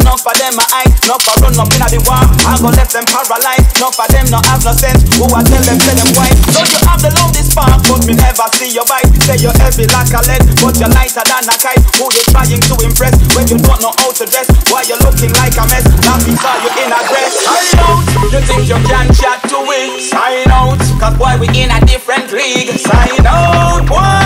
enough of them a hide, enough of run up in the war. I go left them paralyzed, enough of them no have no sense. Who I tell them, tell them why? So you have the loudest spark, but me never see your bite. Say you're heavy like a lead, but you're lighter than a kite. Who you trying to impress when you don't know how to dress? Why you looking like a mess? Now because you in a dress. Sign out, you think you can chat to it? Sign out, cause boy we in a different league. Sign out, boy,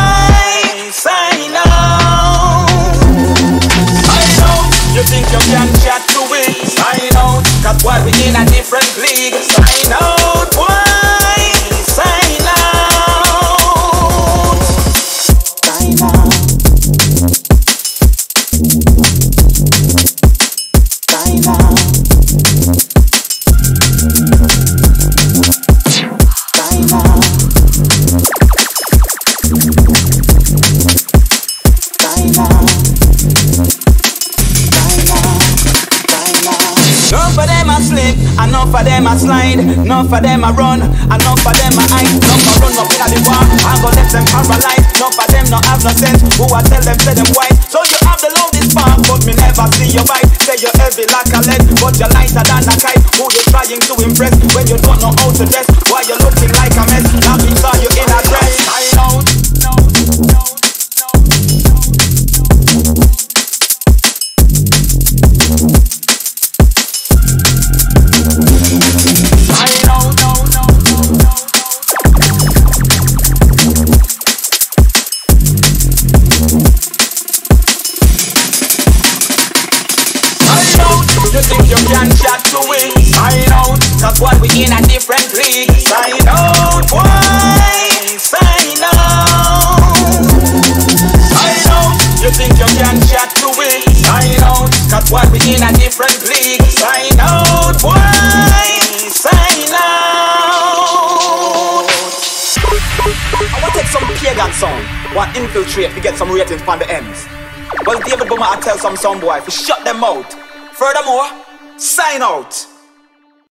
Enough of them a slip, enough of them a slide, enough of them a run, enough of them a hide, enough of run up in the war. I go left them paralyzed, enough of them no have no sense. Who I tell them, tell them white. So you have the loudest spark, but me never see your bite. Say you're heavy like a lead, but you're lighter than a kite. Who you trying to impress when you don't know how to dress? We in a different league. Sign out, why? Sign out. Sign out, you think you can chat to it? Sign out, cause what we in a different league. Sign out, why? Sign out. I want to take some pagan song, want infiltrate to get some ratings on the ends. Well, David Boomah, I tell some song boy, you shut them out. Furthermore, sign out.